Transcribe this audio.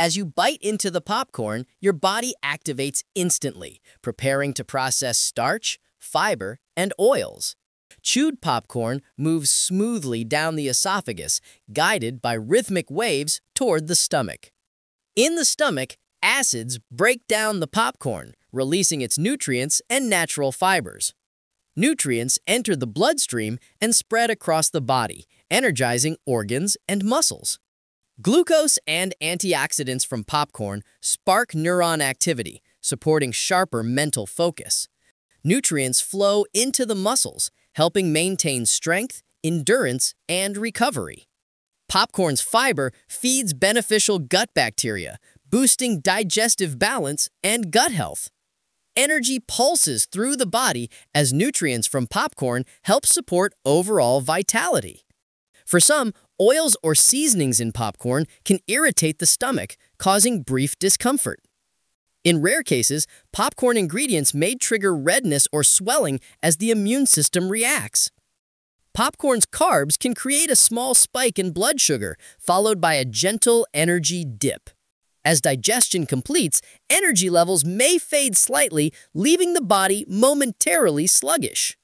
As you bite into the popcorn, your body activates instantly, preparing to process starch, fiber, and oils. Chewed popcorn moves smoothly down the esophagus, guided by rhythmic waves toward the stomach. In the stomach, acids break down the popcorn, releasing its nutrients and natural fibers. Nutrients enter the bloodstream and spread across the body, energizing organs and muscles. Glucose and antioxidants from popcorn spark neuron activity, supporting sharper mental focus. Nutrients flow into the muscles, helping maintain strength, endurance, and recovery. Popcorn's fiber feeds beneficial gut bacteria, boosting digestive balance and gut health. Energy pulses through the body as nutrients from popcorn help support overall vitality. For some, oils or seasonings in popcorn can irritate the stomach, causing brief discomfort. In rare cases, popcorn ingredients may trigger redness or swelling as the immune system reacts. Popcorn's carbs can create a small spike in blood sugar, followed by a gentle energy dip. As digestion completes, energy levels may fade slightly, leaving the body momentarily sluggish.